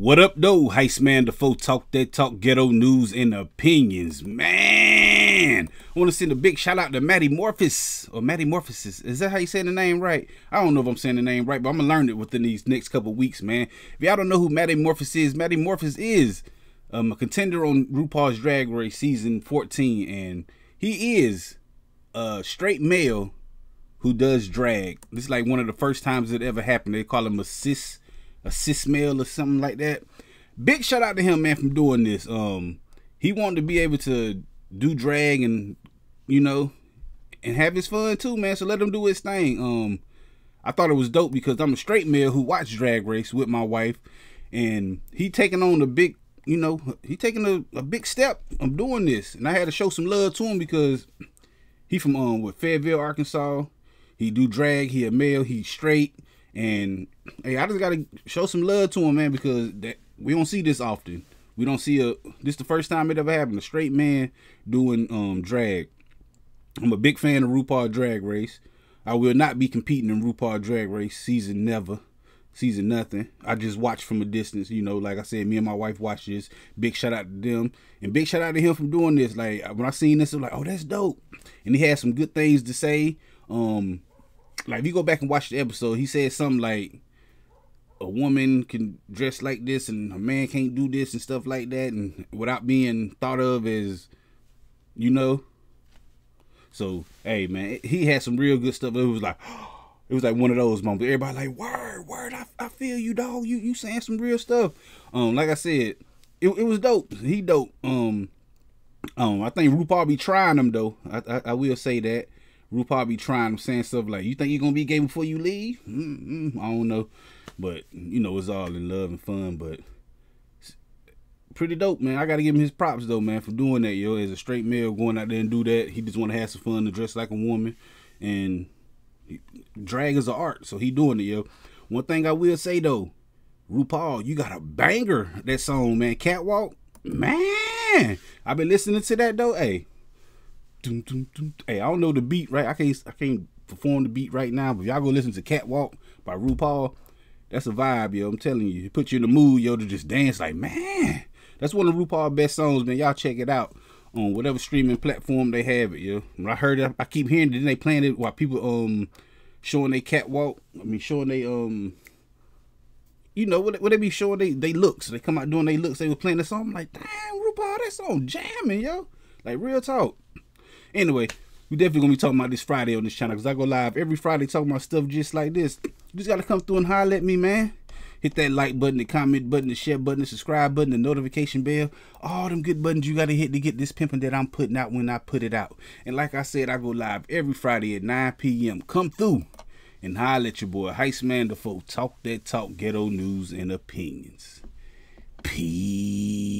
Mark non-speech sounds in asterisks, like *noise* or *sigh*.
What up, though? Heist Man, folk talk that talk ghetto news and opinions. Man, I want to send a big shout out to Maddy Morphus or Maddy Morphosis. Is that how you say the name right? I don't know if I'm saying the name right, but I'm gonna learn it within these next couple weeks, man. If y'all don't know who Maddy Morphus is, Maddy Morphus is um, a contender on RuPaul's Drag Race season 14, and he is a straight male who does drag. This is like one of the first times it ever happened. They call him a cis a cis male or something like that. Big shout out to him, man, from doing this. Um, he wanted to be able to do drag and you know and have his fun too, man. So let him do his thing. Um, I thought it was dope because I'm a straight male who watched Drag Race with my wife, and he taking on a big, you know, he taking a, a big step of doing this, and I had to show some love to him because he from um with Fayetteville, Arkansas. He do drag. He a male. He straight. And hey, I just gotta show some love to him, man, because that we don't see this often. We don't see a this the first time it ever happened. A straight man doing um drag. I'm a big fan of RuPaul Drag Race. I will not be competing in RuPaul Drag Race season never, season nothing. I just watch from a distance, you know. Like I said, me and my wife watch this. Big shout out to them, and big shout out to him for doing this. Like when I seen this, I was like, oh, that's dope. And he had some good things to say. Um, like if you go back and watch the episode, he said something like a woman can dress like this and a man can't do this and stuff like that and without being thought of as you know. So hey man, he had some real good stuff. It was like *gasps* it was like one of those moments. Everybody like, word, word, I, I feel you, dog. You you saying some real stuff. Um, like I said, it, it was dope. He dope. Um, um, I think RuPaul be trying them though. I, I, I will say that. RuPaul be trying, saying stuff like, "You think you're gonna be gay before you leave?" Mm-mm, I don't know, but you know, it's all in love and fun. But pretty dope, man. I gotta give him his props though, man, for doing that, yo. As a straight male going out there and do that, he just want to have some fun and dress like a woman, and drag is an art, so he doing it, yo. One thing I will say though, RuPaul, you got a banger that song, man. Catwalk, man. I've been listening to that though. Hey, Dun, dun, dun. Hey, I don't know the beat, right? I can't I can't perform the beat right now, but y'all go listen to Catwalk by RuPaul. That's a vibe, yo. I'm telling you. It puts you in the mood, yo, to just dance like, man. That's one of RuPaul's best songs, man. Y'all check it out on whatever streaming platform they have it, yo. I heard it, I keep hearing it, then they playing it while people um showing they catwalk. I mean showing they um you know what, what they be showing they they looks. They come out doing they looks. They were playing the song. I'm like, damn, RuPaul, that song jamming, yo. Like real talk. Anyway, we definitely gonna be talking about this Friday on this channel because I go live every Friday talking about stuff just like this. You just gotta come through and holler at me, man. Hit that like button, the comment button, the share button, the subscribe button, the notification bell. All them good buttons you gotta hit to get this pimping that I'm putting out when I put it out. And like I said, I go live every Friday at 9 p.m. Come through and holler at your boy Heist Man the. Talk that talk, ghetto news and opinions. Peace.